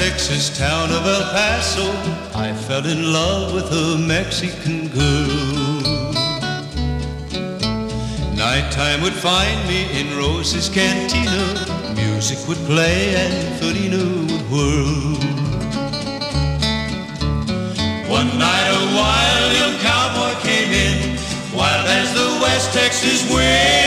Texas town of El Paso, I fell in love with a Mexican girl. Nighttime would find me in Rosa's cantina. Music would play and Felina would whirl. One night a wild young cowboy came in, wild as the West Texas wind.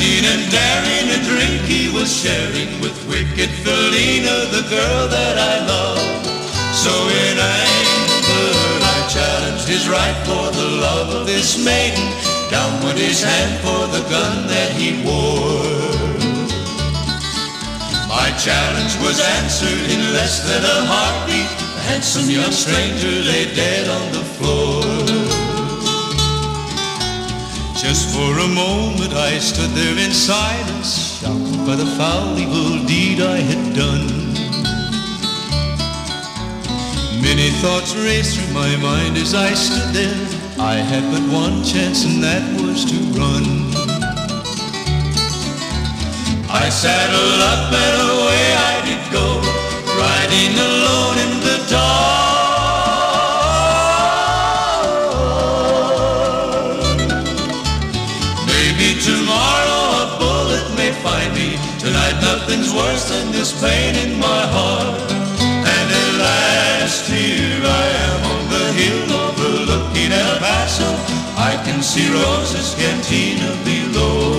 Dashing and daring a drink he was sharing with wicked Felina, the girl that I love. So in anger I challenged his right for the love of this maiden. Down went his hand for the gun that he wore. My challenge was answered in less than a heartbeat. A handsome young stranger lay dead on the floor. Just for a moment I stood there in silence, shocked by the foul evil deed I had done. Many thoughts raced through my mind as I stood there. I had but one chance and that was to run. I saddled up and away nothing's worse than this pain in my heart. And at last here I am on the hill overlooking El Paso. I can see Rosa's cantina below.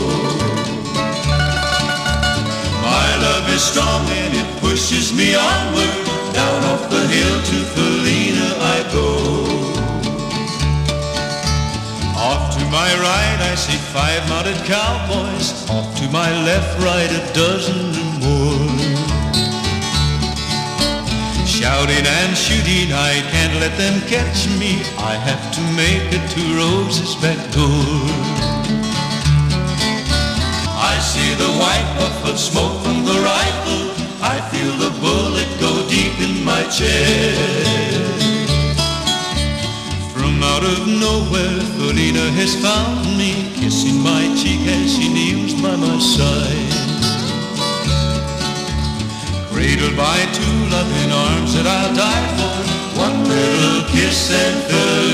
My love is strong and it pushes me onward. Down off the hill to Felina I go. Off to my right I see five mounted cowboys. Left, right a dozen or more. Shouting and shooting, I can't let them catch me. I have to make it to Rosa's back door. I see the white puff of smoke from the rifle. I feel the bullet go deep in my chest. From out of nowhere, Felina has found me, Cradled by two loving arms that I'll die for. One little kiss and good.